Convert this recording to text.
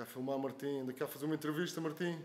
cá filmar, Martim. Anda cá fazer uma entrevista, Martim.